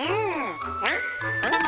음.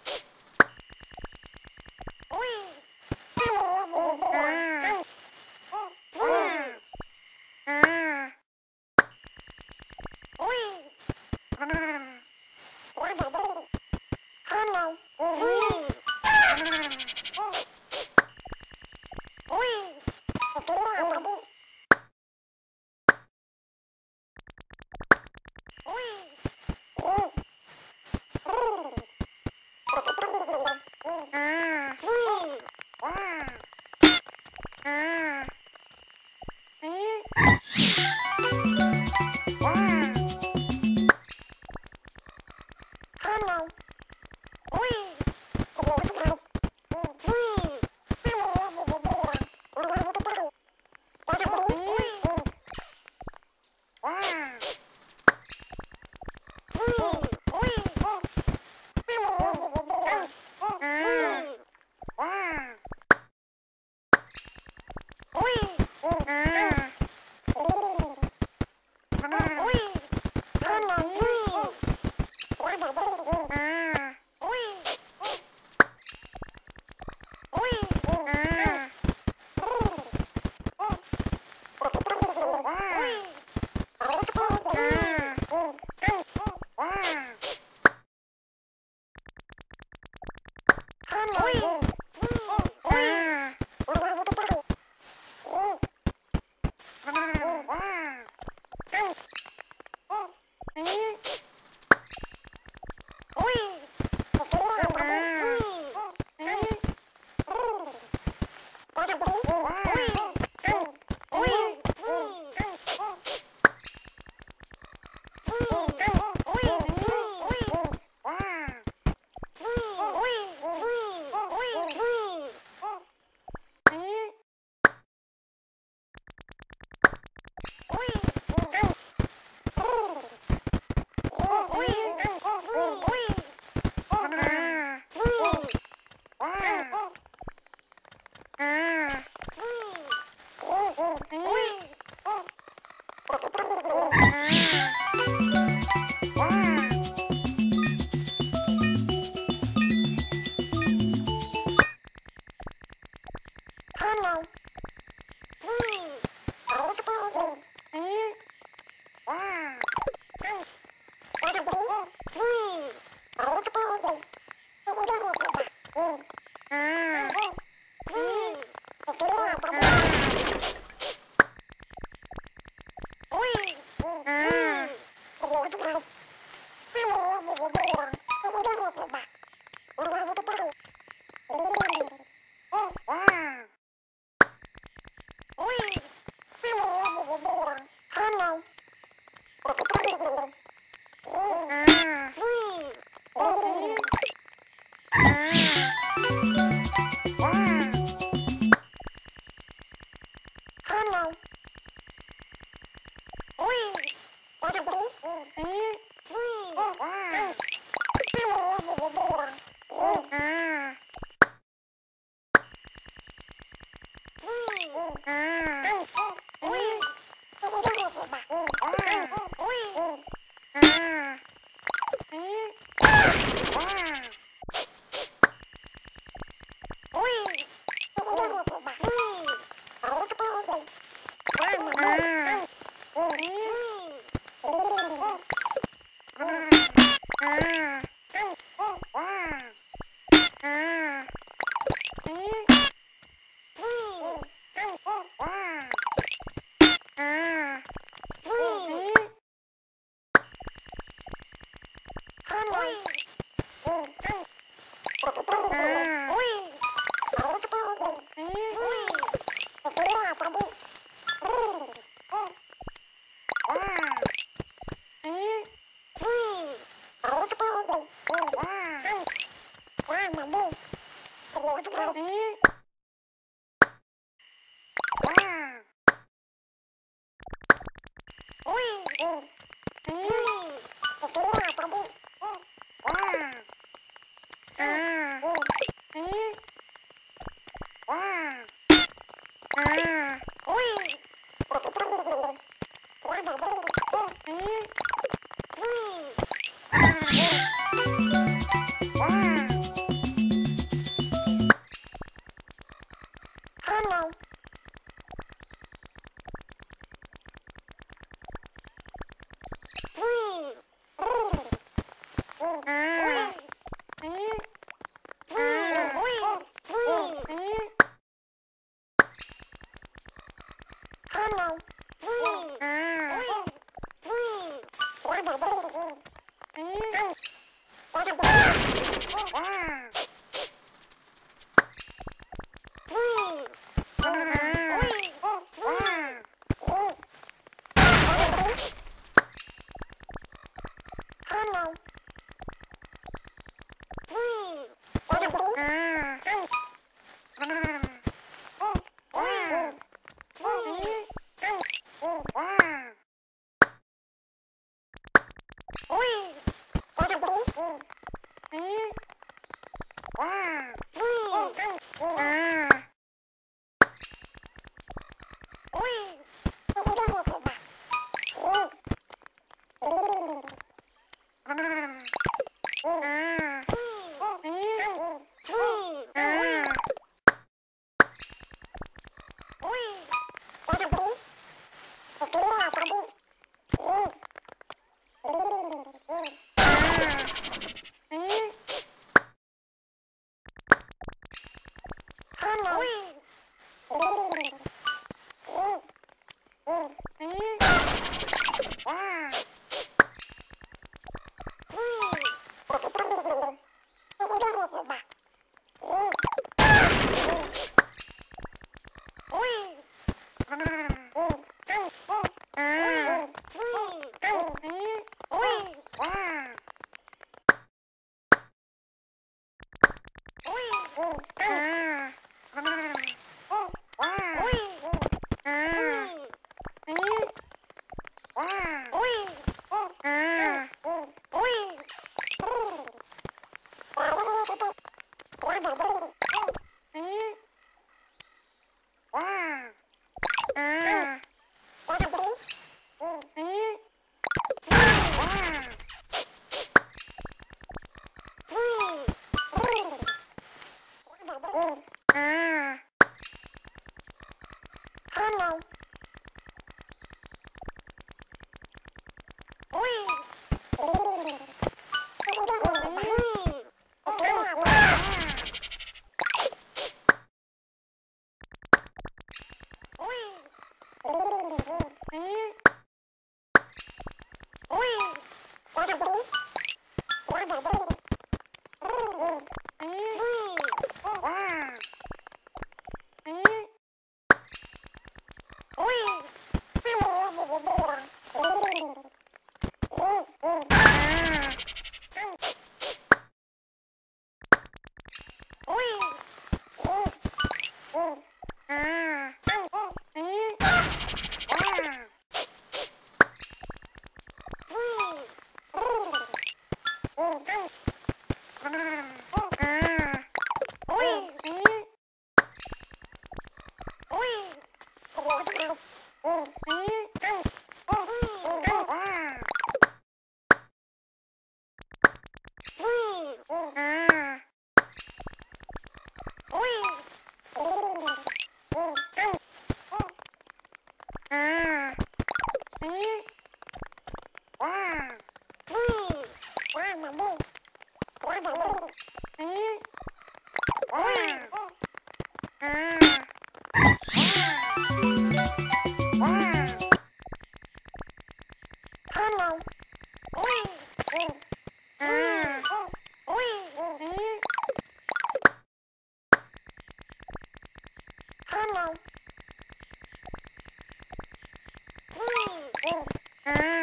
Ah.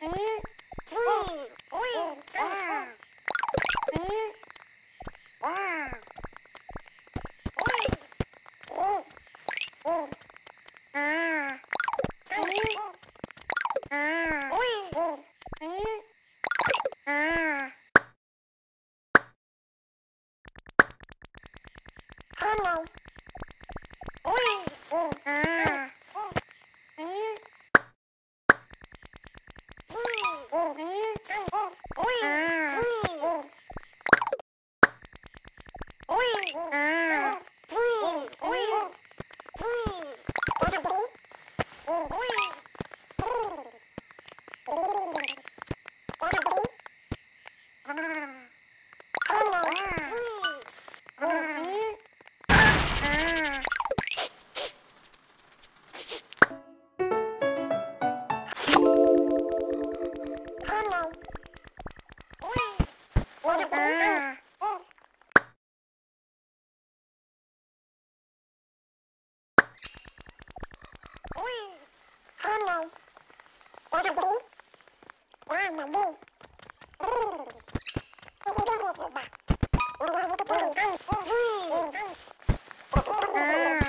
Hey. nào Có thằng bố Có thằng mà bố Hãy subscribe cho kênh Ghiền Mì Gõ Để không bỏ lỡ những video hấp dẫn